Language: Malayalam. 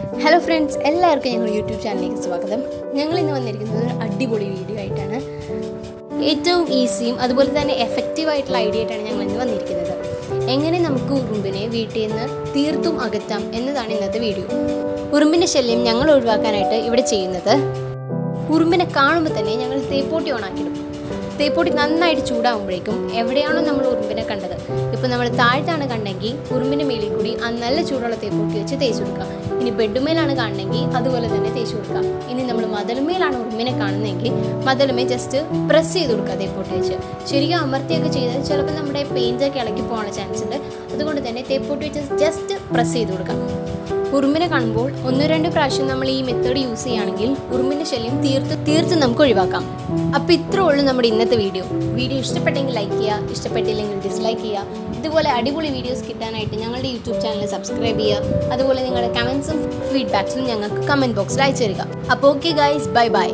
ഹലോ ഫ്രണ്ട്സ് എല്ലാവർക്കും ഞങ്ങൾ യൂട്യൂബ് ചാനലിലേക്ക് സ്വാഗതം. ഞങ്ങൾ ഇന്ന് വന്നിരിക്കുന്നത് ഒരു അടിപൊളി വീഡിയോ ആയിട്ടാണ്. ഏറ്റവും ഈസിയും അതുപോലെ തന്നെ എഫക്റ്റീവ് ആയിട്ടുള്ള ഐഡിയ ആയിട്ടാണ് ഞങ്ങൾ ഇന്ന് വന്നിരിക്കുന്നത്. എങ്ങനെ നമുക്ക് ഉറുമ്പിനെ വീട്ടിൽ നിന്ന് തീർത്തും അകറ്റാം എന്നതാണ് ഇന്നത്തെ വീഡിയോ ഉറുമ്പിന്റെ ശല്യം ഞങ്ങൾ ഒഴിവാക്കാനായിട്ട് ഇവിടെ ചെയ്യുന്നത്. ഉറുമ്പിനെ കാണുമ്പോൾ തന്നെ ഞങ്ങൾ തേപ്പോട്ടി ഓണാക്കിയിടും തേപ്പോട്ടി നന്നായിട്ട് ചൂടാകുമ്പോഴേക്കും എവിടെയാണോ നമ്മൾ ഉറുമ്പിനെ കണ്ടത് താഴ്ത്താണ് കണ്ടെങ്കിൽ ഉറുമ്പിന്റെ മേലിൽ കൂടി ആ നല്ല ചൂടുള്ള തേപ്പോട്ടി വെച്ച് തേച്ച് കൊടുക്കുക. ഇനി ബെഡുമേലാണ് കാണണമെങ്കിൽ അതുപോലെ തന്നെ തേച്ച് കൊടുക്കുക. ഇനി നമ്മൾ മതലുമേലാണ് ഉറുമ്പിനെ കാണുന്നതെങ്കിൽ മതലുമേ ജസ്റ്റ് പ്രസ് ചെയ്ത് കൊടുക്കുക തേപ്പോട്ടി വെച്ച്. ശരിക്കും അമർത്തിയൊക്കെ ചെയ്ത് ചിലപ്പോൾ നമ്മുടെ പെയിന്റൊക്കെ ഇളക്കി പോകാനുള്ള ചാൻസ് ഉണ്ട്. അതുകൊണ്ട് തന്നെ തേപ്പോട്ടി വെച്ച് ജസ്റ്റ് പ്രസ് ചെയ്ത് കൊടുക്കാം ഉറുമ്പിനെ കാണുമ്പോൾ ഒന്ന് രണ്ട് പ്രാവശ്യം നമ്മൾ ഈ മെത്തേഡ് യൂസ് ചെയ്യുകയാണെങ്കിൽ ഉറുമ്പിന്റെ ശല്യം തീർത്ത് തീർത്ത് നമുക്ക് ഒഴിവാക്കാം. അപ്പൊ ഇത്രേ ഉള്ളൂ നമ്മുടെ ഇന്നത്തെ വീഡിയോ വീഡിയോ ഇഷ്ടപ്പെട്ടെങ്കിൽ ലൈക്ക് ചെയ്യുക ഇഷ്ടപ്പെട്ടില്ലെങ്കിൽ ഡിസ്ലൈക്ക് ചെയ്യുക ഇതുപോലെ അടിപൊളി വീഡിയോസ് കിട്ടാനായിട്ട് ഞങ്ങളുടെ യൂട്യൂബ് ചാനൽ സബ്സ്ക്രൈബ് ചെയ്യുക അതുപോലെ നിങ്ങളുടെ കമന്റ്സും ഫീഡ്ബാക്സും ഞങ്ങൾക്ക് കമന്റ് ബോക്സിൽ അയച്ചു തരിക അപ്പോൾ ഓക്കെ ഗൈസ് ബൈ ബൈ